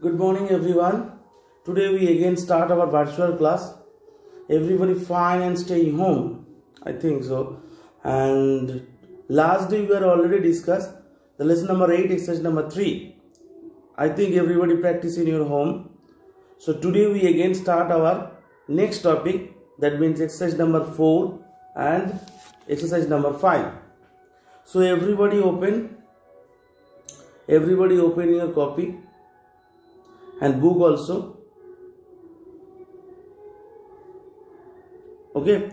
Good morning, everyone. Today we again start our virtual class. Everybody fine and staying home. I think so. And last day we were already discussed the lesson number eight, exercise number three. I think everybody practice in your home. So today we again start our next topic. That means exercise number four and exercise number five. So everybody open. Everybody open your copy and book also. Okay?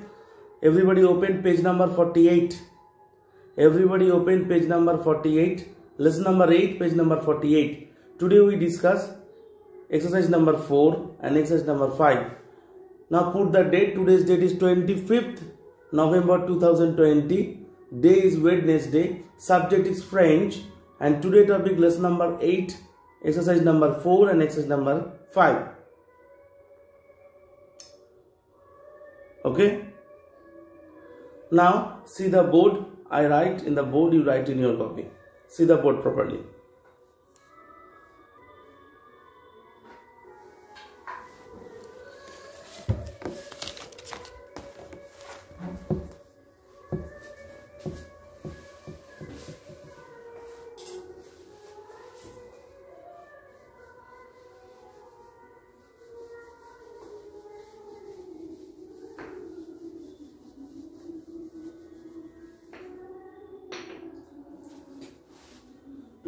Everybody open page number 48 everybody open page number 48 lesson number 8 page number 48 today we discuss exercise number 4 and exercise number 5 now put the date. Today's date is 25th november 2020 day is wednesday. Subject is french. And today topic lesson number 8 exercise number 4 and exercise number 5 okay? Now see the board. I write in the board you write in your copy. See the board properly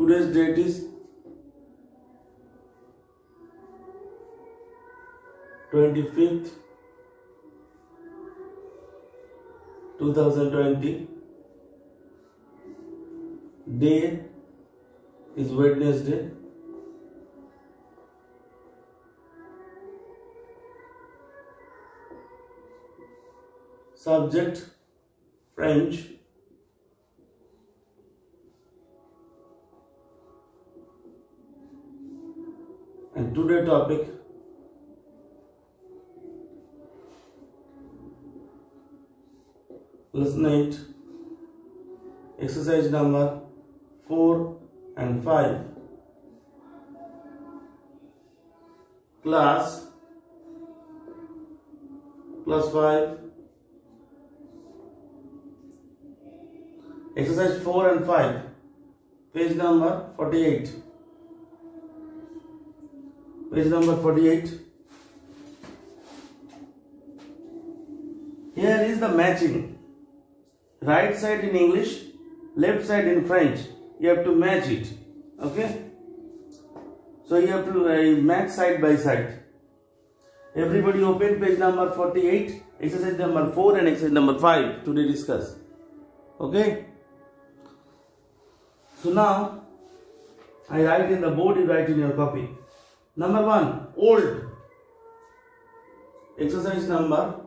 today's date is twenty fifth two thousand twenty day is Wednesday subject French today topic. Lesson 8 exercise number 4 and 5 class. Plus 5 exercise 4 and 5 page number 48 page number 48 here is the matching. Right side in english left side in french. You have to match it. Okay? So you have to uh, match side by side. Everybody open page number 48 exercise number 4 and exercise number 5 today discuss okay? So now i write in the board you write in your copy Number one, old. Exercise number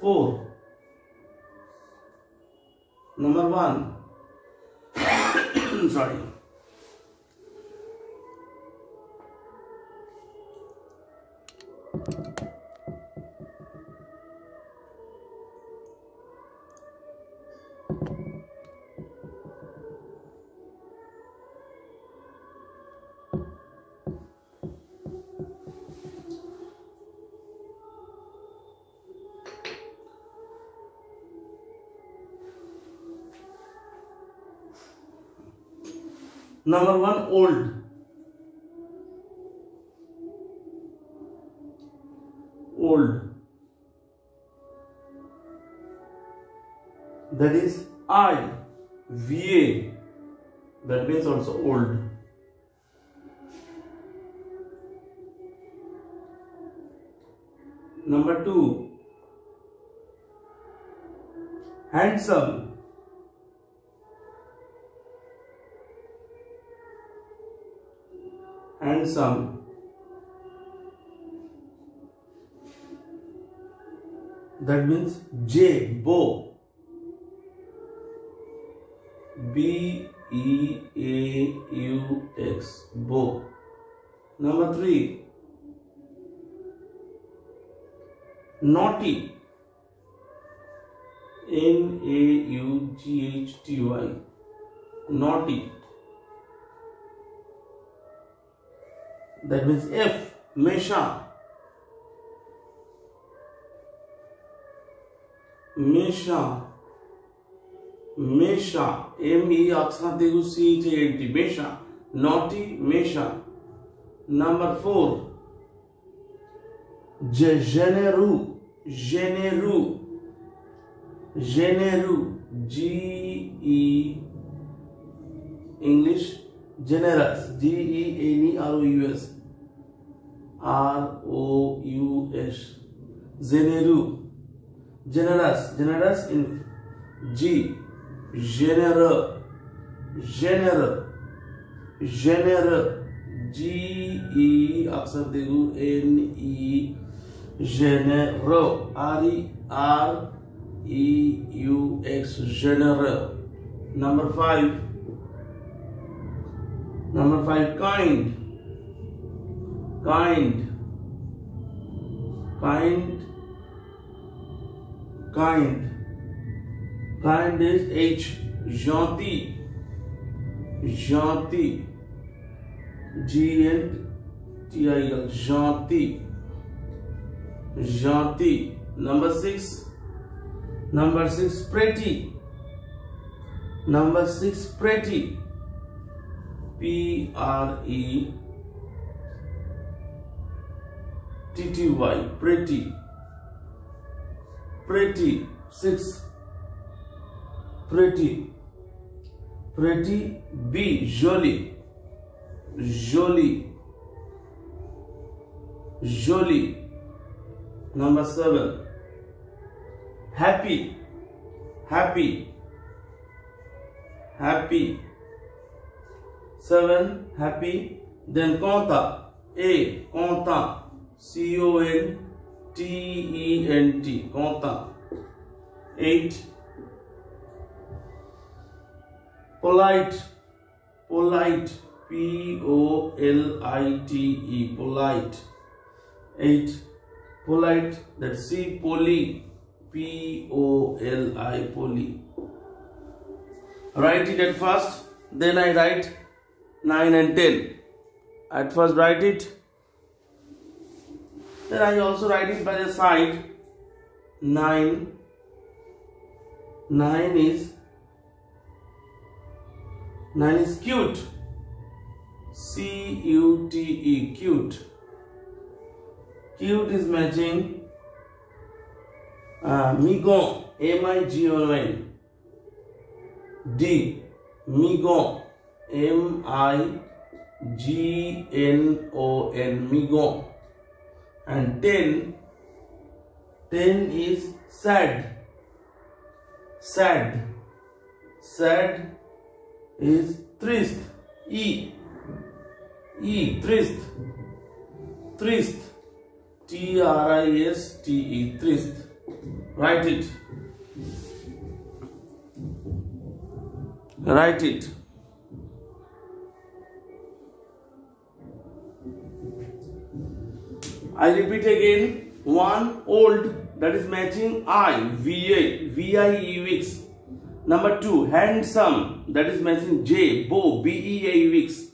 four. Number one. Sorry. Number one, old. Old. That is I. VA. That means also old. Number two, handsome. Handsome that means j bow b e a u x bow number 3 naughty. N A U G H T Y. Naughty That means F. Mesha. Mesha. Mesha. M E aksana tegu C H A N T. Mesha. Naughty. Mesha. Number four. Ge- Genereux. Genereux. Genereux. G E English generous G E N E R O U S R O U S generous generous generous in G genre genre genre G E अक्सर देखू N E genre R E R E U X genre number five number five kind Kind. Kind. Kind. Kind is H. Janti. Janti. G N T. Janti. Janti. Number six. Number six, pretty. Number six, pretty. P R E T T Y pretty. Pretty. Six. Pretty. Pretty. B. Jolly. Jolly. Jolly. Number seven. Happy. Happy. Happy. Seven happy. Then conta. A conta c o n t e n t conta eight polite polite p o l i t e polite. Eight polite that's c poly p o l i poly. Write it at first then i write 9 and 10 at first write it then I also write it by the side. 9 9 is 9 is cute. C U T E cute. Cute is matching uh, Mignon M I G O N. D Mignon M I G N O N Mignon and 10 10 is sad. Sad. Sad is triste. E. E triste. Triste. T R I S T E triste. Write it. Write it I repeat again one old that is matching I V A V I E X. Number two handsome that is matching J Bo B E A X.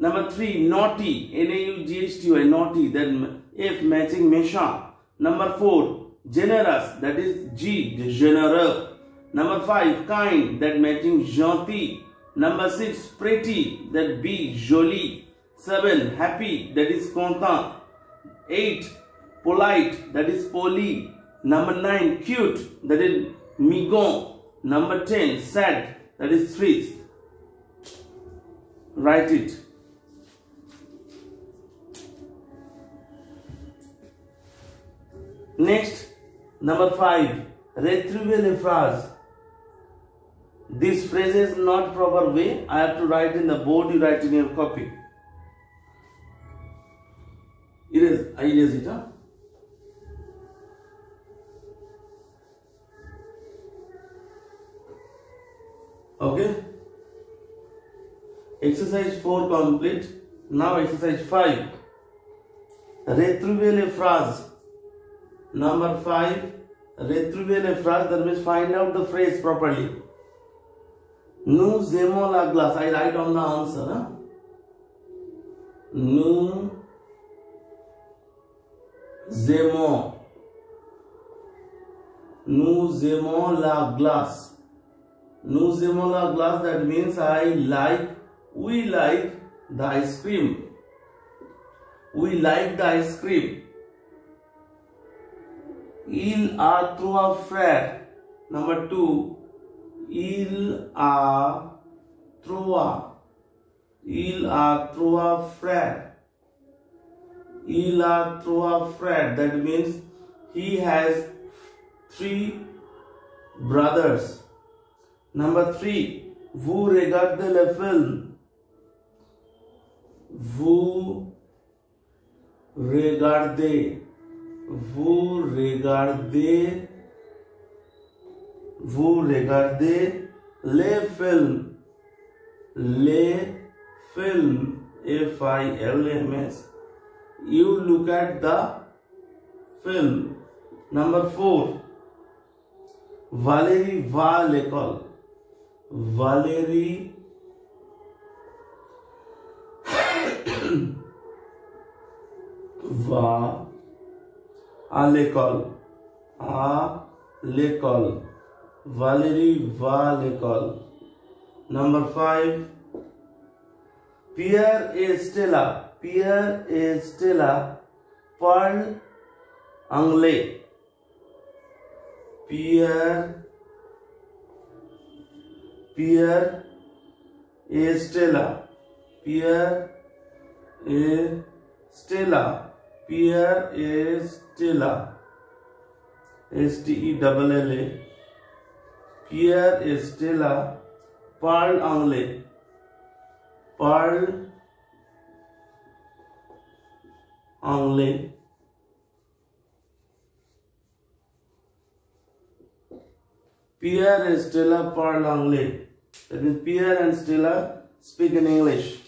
Number three naughty N A U G H T Y naughty then F matching Mesha. Number four generous that is G generous. Number five kind that matching Janti. Number six pretty that B jolie. Seven happy that is content. 8 polite that is poly. Number 9 cute that is mignon. Number 10 sad that is triste write it. Next number 5 retrieval a phrase. This phrase is not proper way. I have to write in the board you write in your copy erase I erase it huh? Ah, okay. Exercise 4 complete. Now exercise 5 retrieval a phrase. Number 5 retrieval a phrase that means find out the phrase properly. Nous aimons la glace I write on the answer huh? nous zemo. Nous aimons la glace. Nous aimons la glace. That means I like, we like the ice cream. We like the ice cream. Il a trois frères. Number two. Il a trois. Il a trois frères. Frères. That means he has three brothers. Number three. Vous regardez le film. Vous regardez. Vous regardez. Vous regardez les films. Les films. F-I-L-M-S. You look at the film. Number four. Valerie va l'école. Valerie va à l'école. À l'école. Valerie va à l'école. Number five. Pierre et Stella. Pierre et Stella parlent anglais. Pierre, Pierre et Stella. Pierre et Stella. Pierre et Stella. S-T-E-L-L-A. Pierre et Stella parlent anglais. Parlent anglais. Pierre and Stella parle anglais. That means Pierre and Stella speak in English.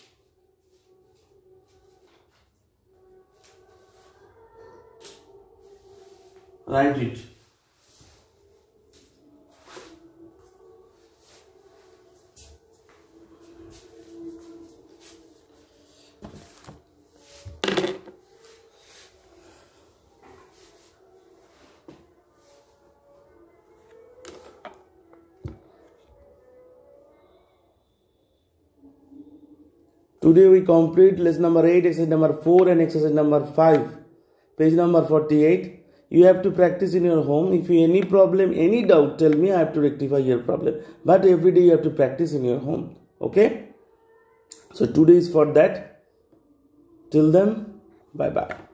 Write it. Today we complete lesson number 8, exercise number 4 and exercise number 5. Page number 48. You have to practice in your home. If you any problem, any doubt, tell me I have to rectify your problem. But every day you have to practice in your home. Okay? So today is for that. Till then, bye bye.